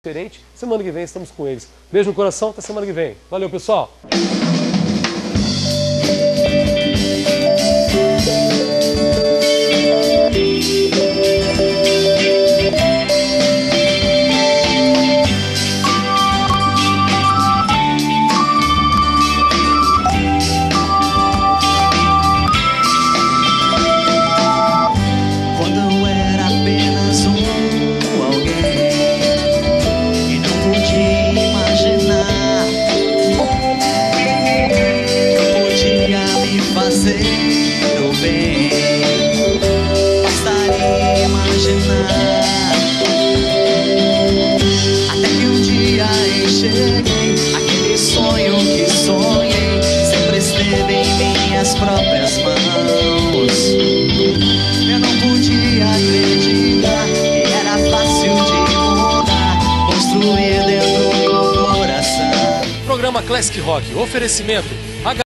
diferente. Semana que vem estamos com eles. Beijo no coração, até semana que vem. Valeu, pessoal! sonho que sonhei sempre esteve em minhas próprias mãos. Eu não podia acreditar que era fácil de mudar, construir dentro do coração. Programa Classic Rock, oferecimento.